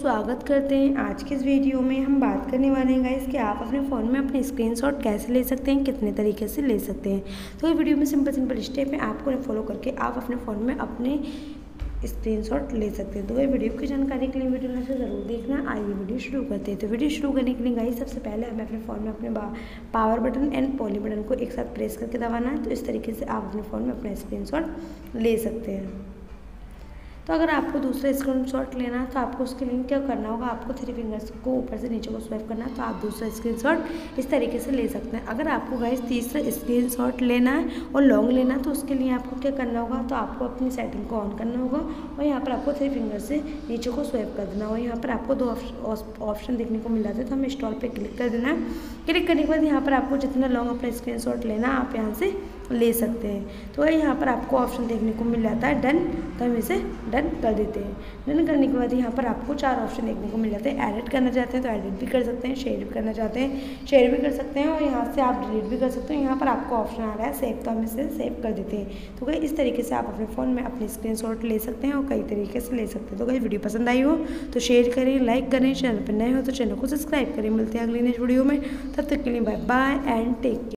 स्वागत करते हैं। आज के इस वीडियो में हम बात करने वाले हैं गाइस कि आप अपने फ़ोन में अपने स्क्रीनशॉट कैसे ले सकते हैं, कितने तरीके से ले सकते हैं। तो ये वीडियो में सिंपल सिंपल स्टेप है। आपको फॉलो करके आप अपने फ़ोन में अपने स्क्रीनशॉट ले सकते हैं। तो वही वीडियो की जानकारी के लिए वीडियो में से ज़रूर देखना। आइए वीडियो शुरू करते हैं। तो वीडियो शुरू करने के लिए गाइस सबसे पहले हमें अपने फ़ोन में अपने पावर बटन एंड पॉली बटन को एक साथ प्रेस करके दबाना है। तो इस तरीके से आप अपने फ़ोन में अपना स्क्रीनशॉट ले सकते हैं। तो अगर आपको दूसरा स्क्रीन शॉट लेना है तो आपको उसके लिए क्या करना होगा? आपको थ्री फिंगर्स को ऊपर से नीचे को स्वाइप करना है तो आप दूसरा स्क्रीन शॉट इस तरीके से ले सकते हैं। अगर आपको गाइस तीसरा स्क्रीन शॉट लेना है और लॉन्ग लेना है तो उसके लिए आपको क्या करना होगा? तो आपको अपनी सेटिंग को ऑन करना होगा और यहाँ पर आपको थ्री फिंगर से नीचे को स्वाइप कर देना होगा। यहाँ पर आपको दो ऑप्शन देखने को मिल जाते हैं तो हमें स्टॉल पर क्लिक कर देना है। क्लिक करने के बाद यहाँ पर आपको जितना लॉन्ग अपना स्क्रीन शॉट लेना आप यहाँ से ले सकते हैं। तो यहाँ पर आपको ऑप्शन देखने को मिल जाता है डन तो हम इसे डन कर देते हैं। डन करने के बाद यहाँ पर आपको चार ऑप्शन देखने को मिल जाते हैं। एडिट करना चाहते हैं तो एडिट भी कर सकते हैं शेयर भी करना चाहते हैं। शेयर भी कर सकते हैं और यहाँ से आप डिलीट भी कर सकते हैं। यहाँ पर आपको ऑप्शन आ रहा है सेव तो हम इसे सेव कर देते हैं। तो कहीं इस तरीके से आप अपने फ़ोन में अपनी स्क्रीन ले सकते हैं और कई तरीके से ले सकते हैं। तो कहीं वीडियो पसंद आई हो तो शेयर करें लाइक करें। चैनल पर नए हो तो चैनल को सब्सक्राइब करें। मिलते हैं अगली नेक्स्ट वीडियो में। Till Bye bye and take care.